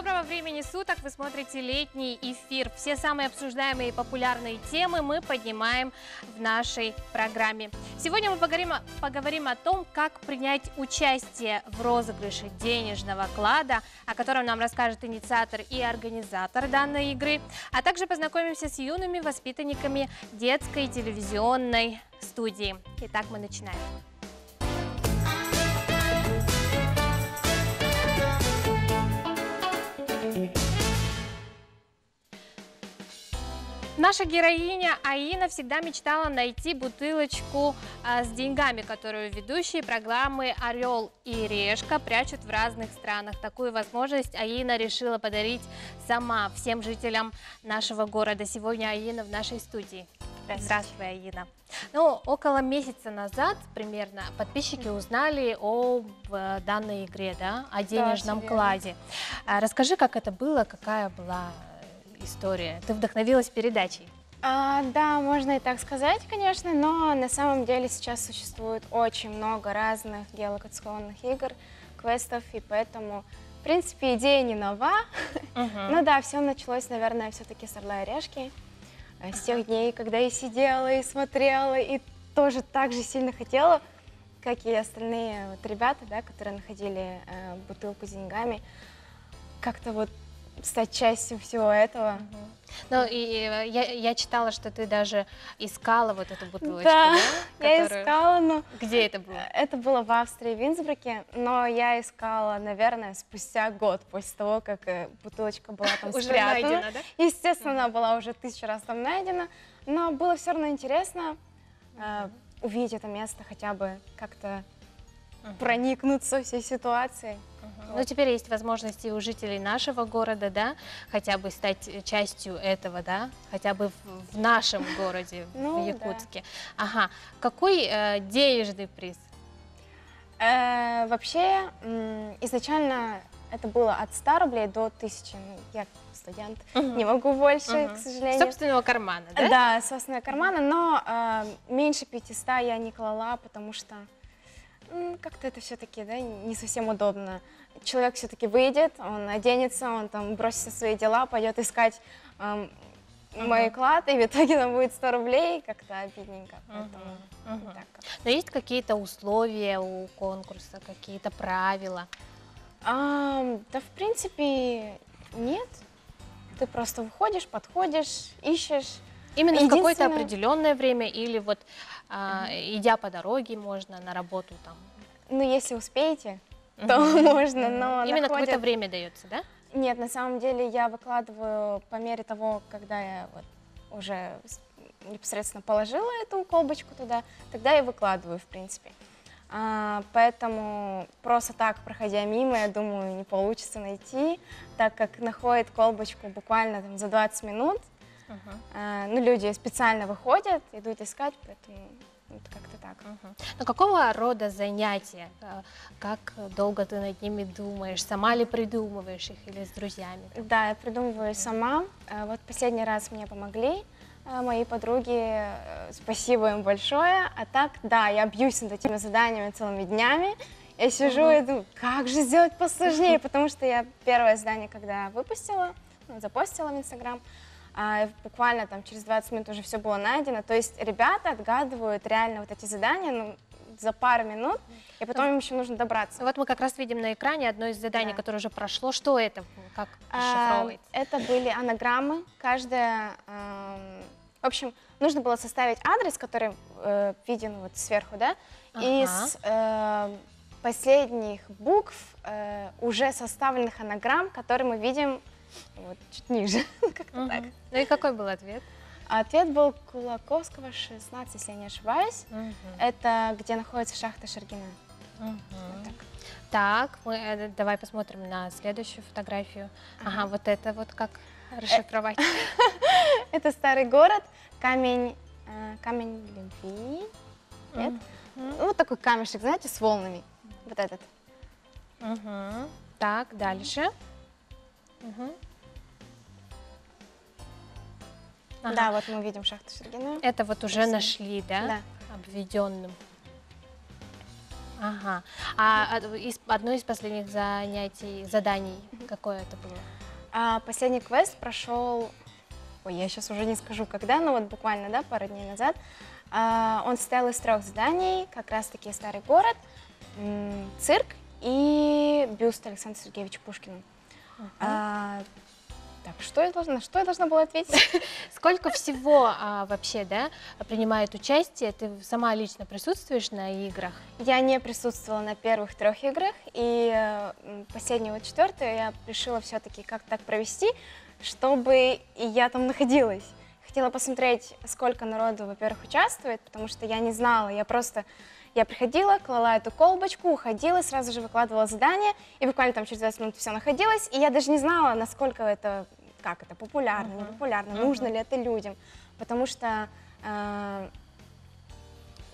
доброго времени суток! Вы смотрите летний эфир. Все самые обсуждаемые и популярные темы мы поднимаем в нашей программе. Сегодня мы поговорим, поговорим о том, как принять участие в розыгрыше денежного клада, о котором нам расскажет инициатор и организатор данной игры, а также познакомимся с юными воспитанниками детской телевизионной студии. Итак, мы начинаем. Наша героиня Аина всегда мечтала найти бутылочку а, с деньгами, которую ведущие программы «Орел и Решка» прячут в разных странах. Такую возможность Аина решила подарить сама всем жителям нашего города. Сегодня Аина в нашей студии. Здравствуй, Аина. Ну, около месяца назад примерно подписчики узнали об э, данной игре, да, о денежном верно. кладе. А, Расскажи, как это было, какая была история. Ты вдохновилась передачей. А, да, можно и так сказать, конечно, но на самом деле сейчас существует очень много разных геолокационных игр, квестов, и поэтому, в принципе, идея не нова. Ну да, все началось, наверное, все-таки с «Орла и решки», э, с тех дней, когда я сидела и смотрела, и тоже так же сильно хотела, как и остальные вот ребята, да, которые находили э, бутылку с деньгами, как-то вот стать частью всего этого. Ну, и э, я, я читала, что ты даже искала вот эту бутылочку, Да, да? Я которую- искала, но Где это было? это было в Австрии, в Инсбруке, но я искала, наверное, спустя год после того, как э, бутылочка была там Уже спрятана. найдена, да? Естественно, она была уже тысячу раз там найдена, но было все равно интересно э, увидеть это место, хотя бы как-то проникнуться всей ситуацией. Ну, теперь есть возможности у жителей нашего города, да, хотя бы стать частью этого, да, хотя бы в, в нашем городе, Ну, в да. Якутске. Ага. Какой э, денежный приз? Э, вообще, изначально это было от 100 рублей до 1000. Ну, я студент, не могу больше, Мгм. к сожалению. Собственного кармана, да? Да, собственного кармана, но э, меньше 500 я не клала, потому что как-то это все-таки да, не совсем удобно. Человек все-таки выйдет, он оденется, он там бросит свои дела, пойдет искать эм, мой клад, и в итоге там будет 100 рублей, как-то обидненько. Поэтому мгм. так. Но есть какие-то условия у конкурса, какие-то правила? Ам, да, в принципе, нет. Ты просто выходишь, подходишь, ищешь. Именно в какое-то Единственное- определенное время или вот а, идя по дороге можно на работу там? Ну, если успеете, то можно, но Именно какое-то время дается, да? Нет, на самом деле я выкладываю по мере того, когда я вот уже непосредственно положила эту колбочку туда, тогда я выкладываю, в принципе. А, поэтому просто так, проходя мимо, я думаю, не получится найти, так как находит колбочку буквально там, за 20 минут. А, ну, люди специально выходят, идут искать, поэтому вот как-то так. Мгм. Ну, какого рода занятия? Э, Как долго ты над ними думаешь? Сама ли придумываешь их или с друзьями? Да, я придумываю сама. Э, Вот последний раз мне помогли э, мои подруги. Э, Спасибо им большое. А так, да, я бьюсь над этими заданиями целыми днями. Я сижу и думаю, как же сделать посложнее, потому что я первое задание, когда выпустила, ну, запостила в Инстаграм, а, буквально там через 20 минут уже все было найдено. То есть ребята отгадывают реально вот эти задания ну, за пару минут, и потом им еще нужно добраться. Вот мы как раз видим на экране одно из заданий, Да. которое уже прошло. Что это? Как А, расшифровывается? Это были анаграммы. Каждая... эм, В общем, нужно было составить адрес, который э, виден вот сверху, да? Ага. Из э, последних букв э, уже составленных анаграмм, которые мы видим вот чуть ниже. Как-то так. Ну и какой был ответ? Ответ был Кулаковского, 16, если я не ошибаюсь. Это где находится шахта Шаргина. Вот так. Так, мы, э, давай посмотрим на следующую фотографию. Ага, вот это вот как расшифровать. Это старый город, камень, э, камень любви. Нет? Ну, Вот такой камешек, знаете, с волнами. Вот этот. Мгм. Так, дальше. Мгм. Ага. Да, вот мы видим шахту Шергина. Это вот уже Красиво. нашли, да? Да. Обведенным. Ага. А од- из- одно из последних занятий, заданий, какое это было? А последний квест прошел, ой, я сейчас уже не скажу когда, но вот буквально, да, пару дней назад. А, он состоял из трех зданий, как раз-таки старый город, цирк и бюст Александра Сергеевича Пушкина. А, так, что я должна, на что я должна была ответить? Сколько всего а, вообще, да, принимает участие? Ты сама лично присутствуешь на играх? Я не присутствовала на первых трех играх, и э, последнюю, вот четвертую, я решила все-таки как так провести, чтобы и я там находилась. Хотела посмотреть, сколько народу, во-первых, участвует, потому что я не знала, я просто... Я приходила, клала эту колбочку, уходила, сразу же выкладывала задание, и буквально там через 20 минут все находилось, и я даже не знала, насколько это, как это, популярно, не Мгм. популярно, Мгм. нужно ли это людям, потому что э,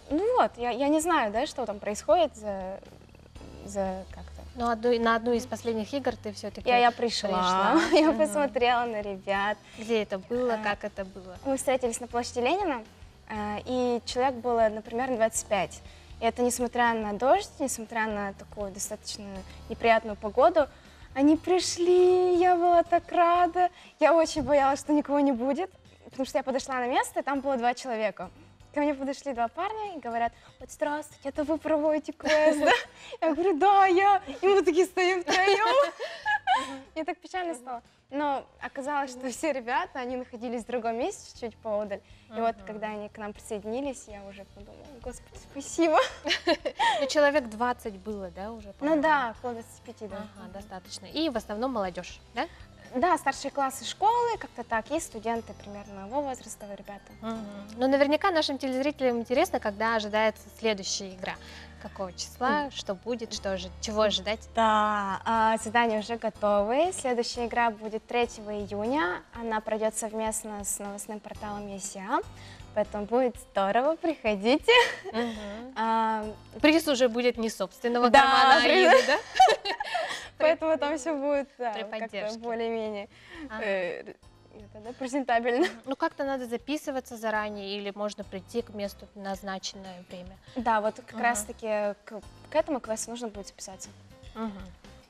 ну вот, я, я не знаю, да, что там происходит за, за как-то. Ну, одну- на одну из последних игр ты все-таки... Я, я пришла, пришла. я Мгм. посмотрела на ребят. Где это было, А, как это было? Мы встретились на площади Ленина, э, и человек было, например, 25. И это несмотря на дождь, несмотря на такую достаточно неприятную погоду, они пришли, я была так рада. Я очень боялась, что никого не будет, потому что я подошла на место, и там было два человека. Ко мне подошли два парня и говорят, вот здравствуйте, это вы проводите квест, да? Я говорю, да, я. И мы такие стоим втроем. Мне так печально стало. Но оказалось, что все ребята, они находились в другом месте, чуть-чуть поодаль. И вот, Мгм. когда они к нам присоединились, я уже подумала, господи, спасибо. Ну, человек 20 было, да, уже? Ну да, около 25, да. Ага, достаточно. И в основном молодежь, да? Да, старшие классы школы, как-то так, и студенты примерно моего возраста, ребята. Ну, наверняка нашим телезрителям интересно, когда ожидается следующая игра. Какого числа, что будет, что ожи- чего ожидать? Да, а, задания уже готовы. Следующая игра будет 3 июня. Она пройдет совместно с новостным порталом ЕСИА. Поэтому будет здорово, приходите. А, Приз уже будет не собственного Да, кармана, а приз. Аиды, да? Поэтому там все будет При более-менее э, это, да, презентабельно. Ну, как-то надо записываться заранее или можно прийти к месту в назначенное время. Да, вот как Ага. раз-таки к, к этому квесту нужно будет записаться.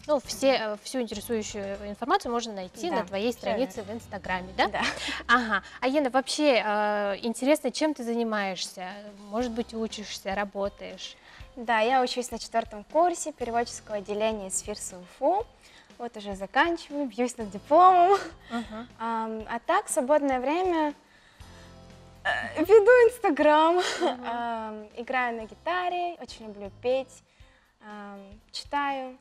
Ну, все, э, всю интересующую информацию можно найти Да, на твоей странице в Инстаграме, да? Да. Ага. Аена, вообще э, интересно, чем ты занимаешься? Может быть, учишься, работаешь? Да, я учусь на четвертом курсе переводческого отделения из ФИРСа УФУ. Вот уже заканчиваю, бьюсь над дипломом. Мгм. Ам, а так, в свободное время э, веду Инстаграм, ам, играю на гитаре, очень люблю петь, ам, читаю.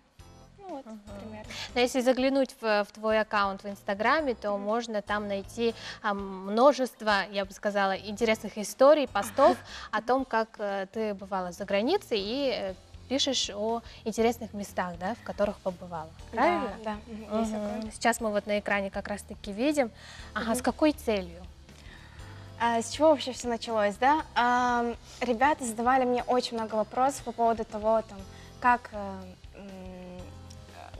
Ну вот, Мгм. примерно. Но если заглянуть в, в твой аккаунт в Инстаграме, то можно там найти а, множество, я бы сказала, интересных историй, постов о том, как э, ты бывала за границей и э, пишешь о интересных местах, да, в которых побывала. Правильно? Да, да, такое. Сейчас мы вот на экране как раз-таки видим. Ага, Мгм. с какой целью? А с чего вообще все началось, да? Ам, ребята задавали мне очень много вопросов по поводу того, там, как, э,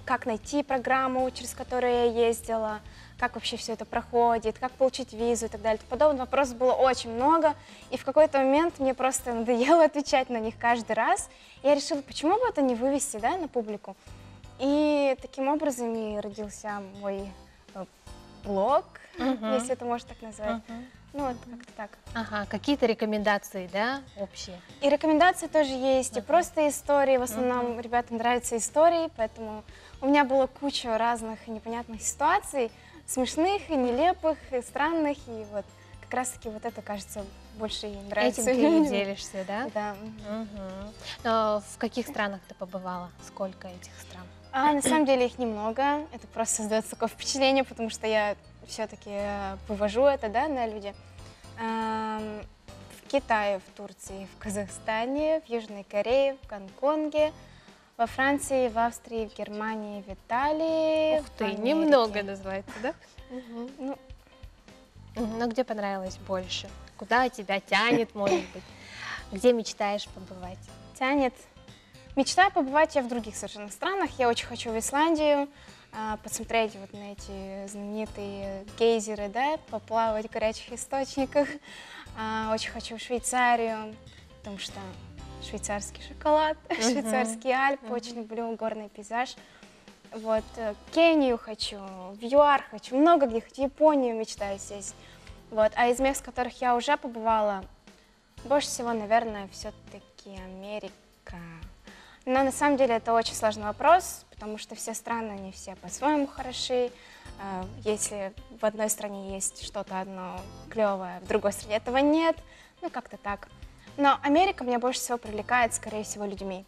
как найти программу, через которую я ездила, как вообще все это проходит, как получить визу и так далее. Подобных вопросов было очень много, и в какой-то момент мне просто надоело отвечать на них каждый раз. И я решила, почему бы это не вывести да, на публику. И таким образом и родился мой э, блог, Мгм. если это можно так назвать. Мгм. Ну, вот как-то так. Ага, какие-то рекомендации, да, общие? И рекомендации тоже есть, и Мгм. просто истории. В основном ребятам нравятся истории, поэтому у меня было куча разных непонятных ситуаций, смешных и нелепых, и странных, и вот как раз-таки вот это, кажется, больше и нравится. Этим ты и делишься, да? Да. Но в каких странах ты побывала? Сколько этих стран? А на самом деле их немного, это просто создается такое впечатление, потому что я все-таки вывожу это, да, на люди. В Китае, в Турции, в Казахстане, в Южной Корее, в Гонконге, во Франции, в Австрии, в Германии, в Италии. Ух ты, немного называется, да? Ну, Мгм. Ну, где понравилось больше? Куда тебя тянет, может быть? Где мечтаешь побывать? тянет. Мечтаю побывать я в других совершенно странах. Я очень хочу в Исландию, а, посмотреть вот на эти знаменитые гейзеры, да, поплавать в горячих источниках. А, Очень хочу в Швейцарию, потому что швейцарский шоколад, швейцарский Альп, очень люблю горный пейзаж. Вот, э, Кению хочу, в ЮАР хочу, много где хочу, Японию мечтаю сесть. Вот, а из мест, в которых я уже побывала, больше всего, наверное, все-таки Америка. Но на самом деле это очень сложный вопрос, потому что все страны, они все по-своему хороши. Э, Если в одной стране есть что-то одно клевое, в другой стране этого нет, ну как-то так. Но Америка меня больше всего привлекает, скорее всего, людьми.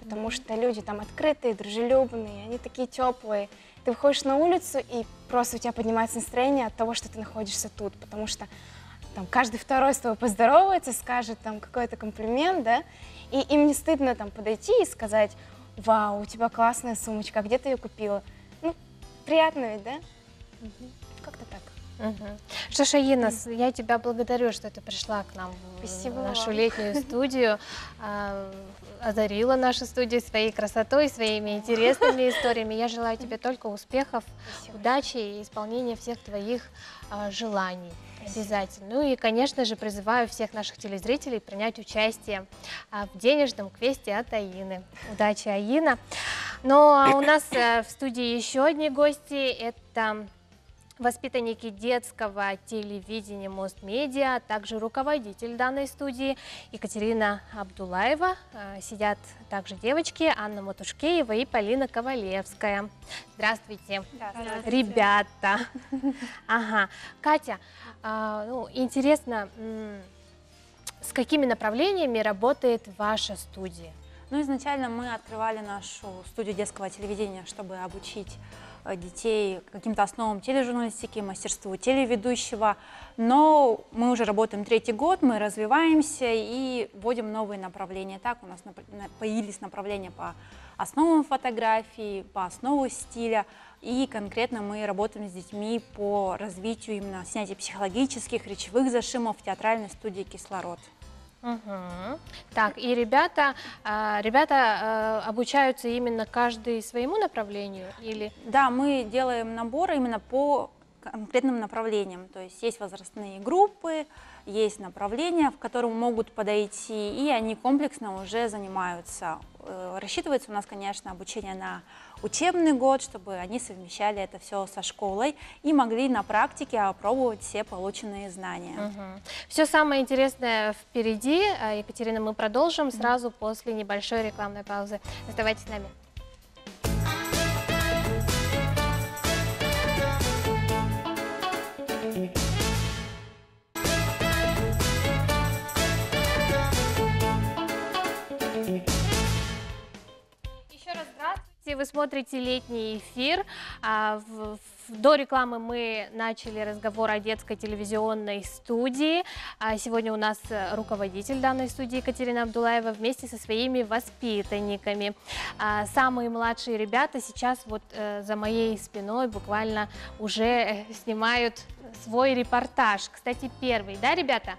Потому что люди там открытые, дружелюбные, они такие теплые. Ты выходишь на улицу, и просто у тебя поднимается настроение от того, что ты находишься тут. Потому что там каждый второй с тобой поздоровается, скажет там какой-то комплимент, да, и им не стыдно там подойти и сказать, вау, у тебя классная сумочка, а где ты ее купила? Ну, приятно ведь, да? Как-то Мгм. Что ж, Аина, я тебя благодарю, что ты пришла к нам в Спасибо нашу вам. летнюю студию, а, озарила нашу студию своей красотой, своими интересными историями. Я желаю тебе только успехов, Спасибо. удачи и исполнения всех твоих а, желаний. Обязательно. Ну и, конечно же, призываю всех наших телезрителей принять участие а, в денежном квесте от Аины. Удачи, Аина. Ну а у нас э, в студии еще одни гости. Это воспитанники детского телевидения Мост Медиа, а также руководитель данной студии Екатерина Абдулаева. Э, Сидят также девочки Анна Матушкеева и Полина Ковалевская. Здравствуйте, ребята. Ага. Катя, а, ну, интересно, с какими направлениями работает ваша студия? Ну, изначально мы открывали нашу студию детского телевидения, чтобы обучить э, детей каким-то основам тележурналистики, мастерству телеведущего. Но мы уже работаем третий год, мы развиваемся и вводим новые направления. Так у нас появились направления по основам фотографии, по основу стиля. И конкретно мы работаем с детьми по развитию именно снятия психологических, речевых зашимов в театральной студии «Кислород». Мгм. Так, и ребята, а, ребята а, обучаются именно каждый своему направлению или? Да, мы делаем наборы именно по конкретным направлениям. То есть есть возрастные группы, есть направления, в котором могут подойти, и они комплексно уже занимаются. Э, Рассчитывается у нас, конечно, обучение на учебный год, чтобы они совмещали это все со школой и могли на практике опробовать все полученные знания. Все самое интересное впереди. А, Екатерина, мы продолжим сразу после небольшой рекламной паузы. Оставайтесь с нами. Здравствуйте. Вы смотрите летний эфир. А, в- в- До рекламы мы начали разговор о детской телевизионной студии. А Сегодня у нас э, руководитель данной студии Екатерина Абдулаева вместе со своими воспитанниками. А, Самые младшие ребята сейчас вот э, за моей спиной буквально уже э, снимают свой репортаж. Кстати, первый, да, ребята?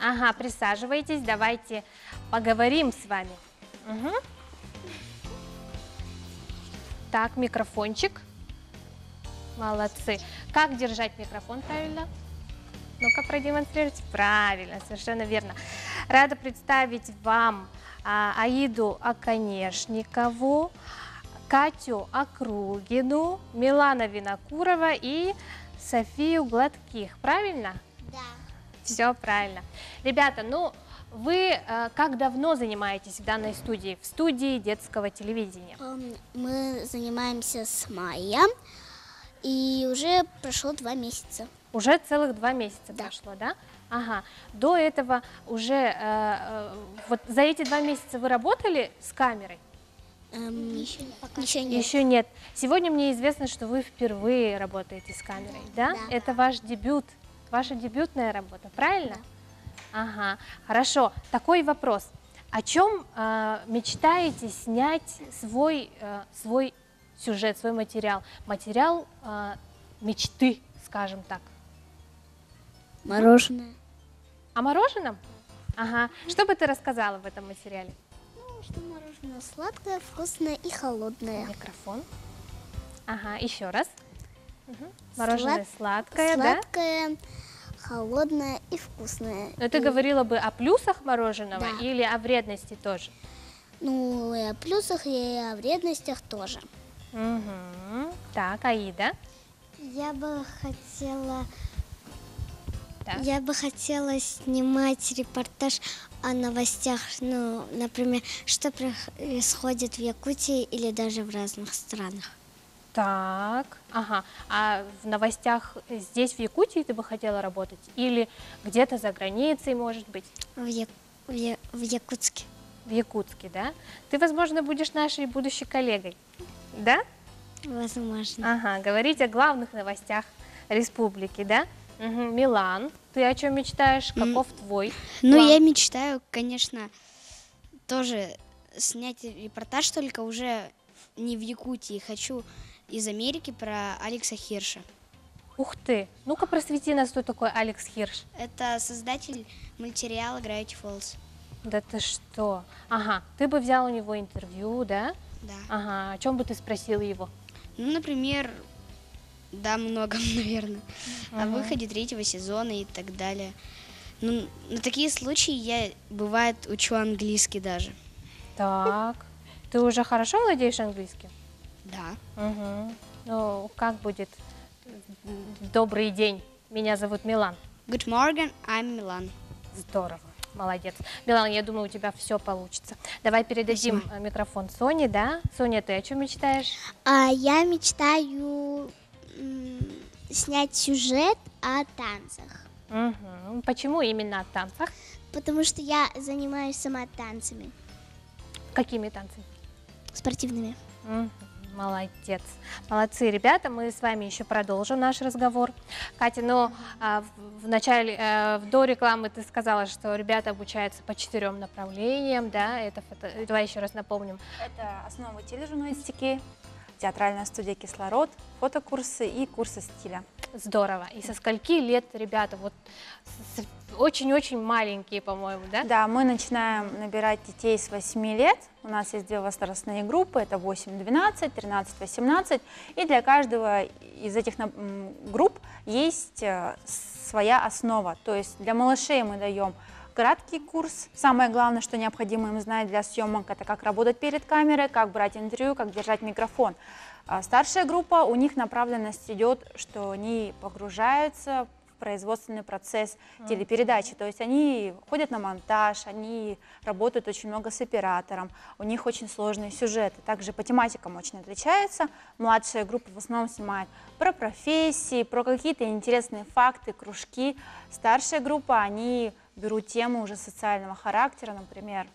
Да. Ага, присаживайтесь, давайте поговорим с вами. Мгм. Так, микрофончик. Молодцы. Как держать микрофон правильно? Ну-ка, продемонстрируйте. Правильно, совершенно верно. Рада представить вам а, Аиду Аконешникову, Катю Округину, Милана Винокурова и Софию Гладких. Правильно? Да. Все правильно. Ребята, ну вы э, как давно занимаетесь в данной студии, в студии детского телевидения? Эм, Мы занимаемся с мая, и уже прошло два месяца. Уже целых два месяца Да. прошло, да? Ага. До этого уже, э, э, вот за эти два месяца вы работали с камерой? Эм, еще, нет. Еще нет. Сегодня мне известно, что вы впервые работаете с камерой, да? Да. Это ваш дебют, ваша дебютная работа, правильно? Ага, хорошо. Такой вопрос. О чем э, мечтаете снять свой, э, свой сюжет, свой материал? Материал э, мечты, скажем так. Мороженое. О мороженом? Ага. Что бы ты рассказала в этом материале? Ну, что мороженое сладкое, вкусное и холодное. Микрофон. Ага, еще раз. Мгм. Мороженое Слад- сладкое, да? Сладкое, холодное и вкусное. Но ты И, говорила бы о плюсах мороженого Да. или о вредности тоже? Ну, и о плюсах, и о вредностях тоже. Мгм. Так, Аида. Я бы хотела, Так. я бы хотела снимать репортаж о новостях, ну, например, что происходит в Якутии или даже в разных странах. Так, ага. А в новостях здесь, в Якутии, ты бы хотела работать? Или где-то за границей, может быть? В, Я- в Я- в Якутске. В Якутске, да? Ты, возможно, будешь нашей будущей коллегой, да? Возможно. Ага, говорить о главных новостях республики, да? Мгм. Милан, ты о чем мечтаешь? Каков твой? Ну, план? я мечтаю, конечно, тоже снять репортаж, только уже не в Якутии. Хочу из Америки про Алекса Хирша. Ух ты! Ну-ка просвети нас, кто такой Алекс Хирш. Это создатель мультсериала Gravity Falls. Да ты что? Ага, ты бы взял у него интервью, да? Да. Ага, о чем бы ты спросил его? Ну, например, да, много, наверное. О выходе третьего сезона и так далее. Ну, на такие случаи я, бывает, учу английский даже. Так, ты уже хорошо владеешь английским? Да. Угу. Ну, как будет добрый день? Меня зовут Милан. Good morning, I'm Milan. Здорово. Молодец. Милан, я думаю, у тебя все получится. Давай передадим э, микрофон Соне, да? Соня, ты о чем мечтаешь? А я мечтаю снять сюжет о танцах, Мгм. Почему именно о танцах? потому что я занимаюсь сама танцами Какими танцами? спортивными. Мгм. Молодец. Молодцы, ребята. Мы с вами еще продолжим наш разговор. Катя, ну, а, в, начале, э, до рекламы ты сказала, что ребята обучаются по четырем направлениям, да? Это фото... Давай еще раз напомним. Это основы тележурналистики, театральная студия «Кислород», фотокурсы и курсы стиля. Здорово. И со скольки лет ребята? Вот очень-очень маленькие, по-моему, да? Да, мы начинаем набирать детей с 8 лет. У нас есть две возрастные группы, это 8-12, 13-18. И для каждого из этих групп есть э, своя основа. То есть для малышей мы даем краткий курс. Самое главное, что необходимо им знать для съемок, это как работать перед камерой, как брать интервью, как держать микрофон. А старшая группа, у них направленность идет, что они погружаются в производственный процесс телепередачи. То есть они ходят на монтаж, они работают очень много с оператором, у них очень сложные сюжеты. Также по тематикам очень отличаются. Младшая группа в основном снимает про профессии, про какие-то интересные факты, кружки. Старшая группа, они берут темы уже социального характера, например,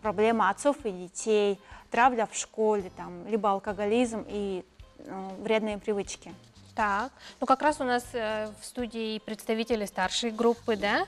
проблема отцов и детей, травля в школе, там, либо алкоголизм и э, вредные привычки. Так. Ну, как раз у нас э, в студии представители старшей группы, да?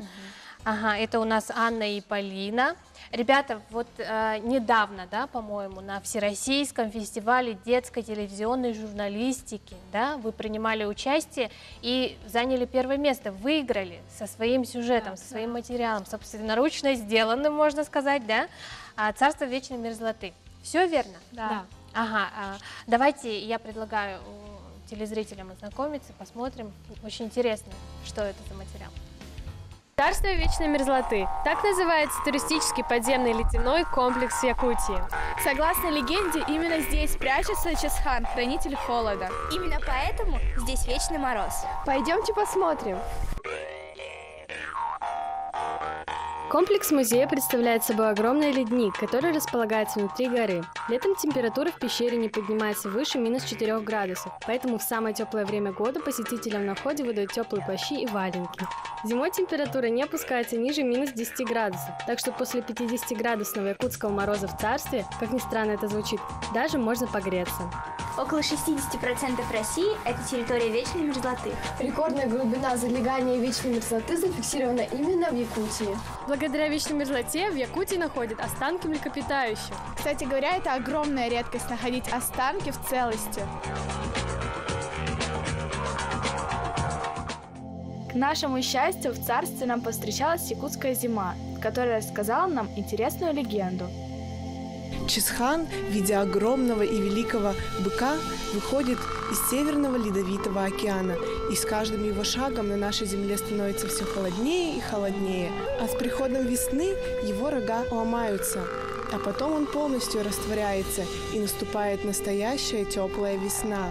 Ага, это у нас Анна и Полина. Ребята, вот э, недавно, да, по-моему, на Всероссийском фестивале детской телевизионной журналистики, да, вы принимали участие и заняли первое место, выиграли со своим сюжетом, со своим материалом, собственноручно сделанным, можно сказать, да, а, «Царство вечной мерзлоты». Все верно? Да. Ага, а, давайте я предлагаю м, телезрителям ознакомиться, посмотрим. Очень интересно, что это за материал. Царство вечной мерзлоты. Так называется туристический подземный ледяной комплекс в Якутии. Согласно легенде, именно здесь прячется Чесхан, хранитель холода. Именно поэтому здесь вечный мороз. Пойдемте посмотрим. Комплекс музея представляет собой огромный ледник, который располагается внутри горы. Летом температура в пещере не поднимается выше минус 4 градусов, поэтому в самое теплое время года посетителям на входе выдают теплые плащи и валенки. Зимой температура не опускается ниже минус 10 градусов, так что после 50-градусного якутского мороза в царстве, как ни странно это звучит, даже можно погреться. Около 60% России – это территория вечной мерзлоты. Рекордная глубина залегания вечной мерзлоты зафиксирована именно в Якутии. Благодаря вечной мерзлоте в Якутии находят останки млекопитающих. Кстати говоря, это огромная редкость находить останки в целости. К нашему счастью, в царстве нам повстречалась якутская зима, которая рассказала нам интересную легенду. Чисхан в виде огромного и великого быка выходит из Северного Ледовитого океана, и с каждым его шагом на нашей земле становится все холоднее и холоднее. А с приходом весны его рога ломаются, а потом он полностью растворяется, и наступает настоящая теплая весна.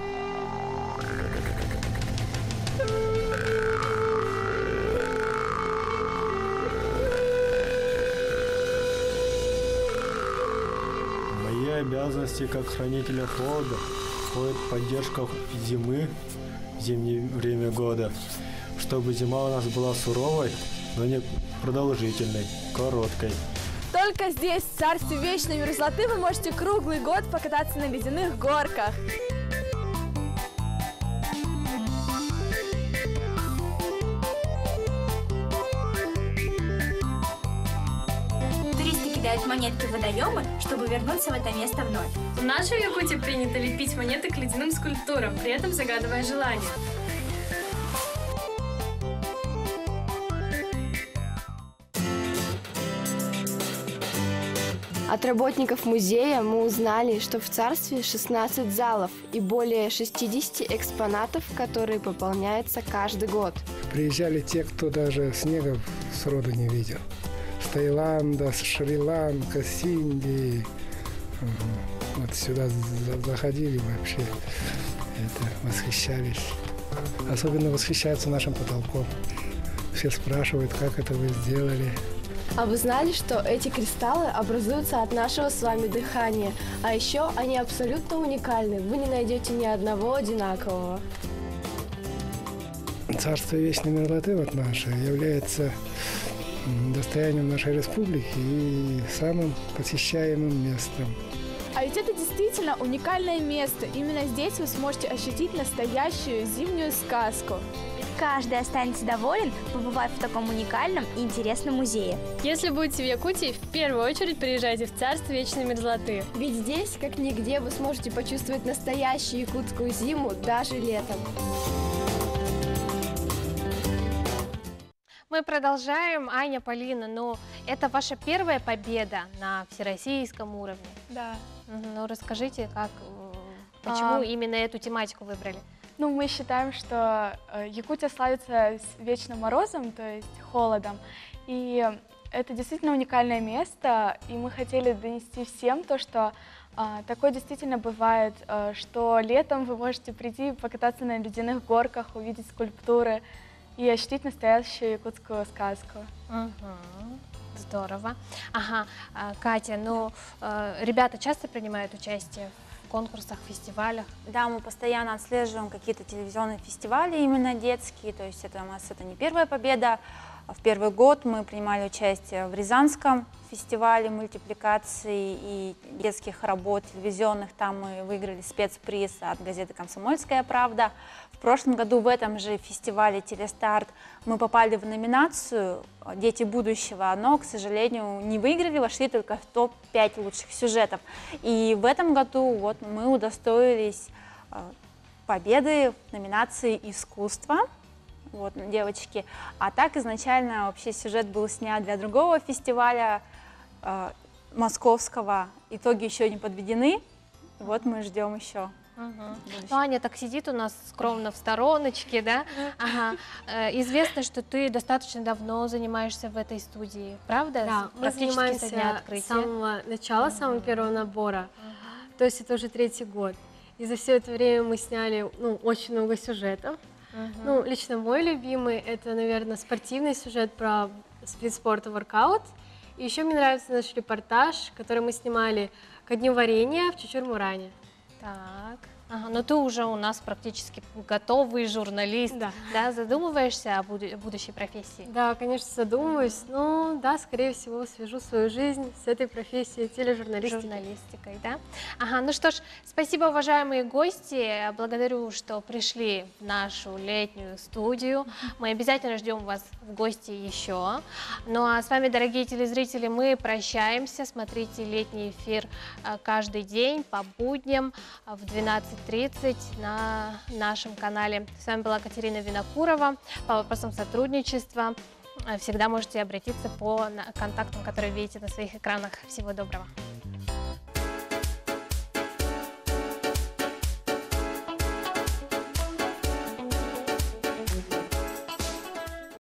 Мои обязанности как хранителя холода входит поддержка зимы зимнее время года, чтобы зима у нас была суровой, но не продолжительной, короткой. Только здесь, в царстве вечной мерзлоты, вы можете круглый год покататься на ледяных горках. Монетки в водоемы, чтобы вернуться в это место вновь. В нашей Якутии принято лепить монеты к ледяным скульптурам, при этом загадывая желание. От работников музея мы узнали, что в царстве 16 залов и более 60 экспонатов, которые пополняются каждый год. Приезжали те, кто даже снега сроду не видел. С Таиланда, с Шри-Ланка, с Индии. Вот сюда за- заходили вообще, это, восхищались. Особенно восхищаются нашим потолком. Все спрашивают, как это вы сделали. А вы знали, что эти кристаллы образуются от нашего с вами дыхания? А еще они абсолютно уникальны. Вы не найдете ни одного одинакового. Царство вечной мерзлоты вот наше является достоянием нашей республики и самым посещаемым местом. А ведь это действительно уникальное место. Именно здесь вы сможете ощутить настоящую зимнюю сказку. Каждый останется доволен, побывав в таком уникальном и интересном музее. Если будете в Якутии, в первую очередь приезжайте в царство вечной мерзлоты. Ведь здесь, как нигде, вы сможете почувствовать настоящую якутскую зиму даже летом. Мы продолжаем. Аня, Полина, ну, это ваша первая победа на всероссийском уровне. Да. Ну, расскажите, как, э, почему А. именно эту тематику выбрали? Ну, мы считаем, что э, Якутия славится вечным морозом, то есть холодом. И это действительно уникальное место, и мы хотели донести всем то, что а, такое действительно бывает, э, что летом вы можете прийти покататься на ледяных горках, увидеть скульптуры и ощутить настоящую якутскую сказку. Мгм. Здорово. Ага, а, Катя, ну, э, ребята часто принимают участие в конкурсах, фестивалях? Да, мы постоянно отслеживаем какие-то телевизионные фестивали именно детские, то есть это у нас это не первая победа. В первый год мы принимали участие в Рязанском фестивале мультипликации и детских работ телевизионных. Там мы выиграли спецприз от газеты «Комсомольская правда». В прошлом году в этом же фестивале «Телестарт» мы попали в номинацию «Дети будущего», но, к сожалению, не выиграли, вошли только в топ-5 лучших сюжетов. И в этом году вот мы удостоились э, победы в номинации «Искусство». Вот, девочки. А так изначально вообще сюжет был снят для другого фестиваля э, московского. Итоги еще не подведены. Вот мы ждем еще. Мгм. Ну, Аня так сидит у нас скромно в стороночке, да? Ага. Э, Известно, что ты достаточно давно занимаешься в этой студии, правда? Да, мы занимаемся с самого начала, с самого первого набора. То есть это уже третий год. И за все это время мы сняли ну, очень много сюжетов. Ну, лично мой любимый это, наверное, спортивный сюжет про вид спорта воркаут. И еще мне нравится наш репортаж, который мы снимали ко дню варенья в Чучур-Муране. Так. Ага, но ты уже у нас практически готовый журналист. Да. да задумываешься о будущей профессии? Да, конечно, задумываюсь. Ну, да, скорее всего, свяжу свою жизнь с этой профессией тележурналистикой. Журналистикой, да. Ага, ну что ж, спасибо, уважаемые гости. Благодарю, что пришли в нашу летнюю студию. Мы обязательно ждем вас в гости еще. Ну а с вами, дорогие телезрители, мы прощаемся. Смотрите летний эфир э, каждый день по будням в 12 30 на нашем канале. С вами была Катерина Винокурова. По вопросам сотрудничества э, всегда можете обратиться по контактам, которые видите на своих экранах. Всего доброго!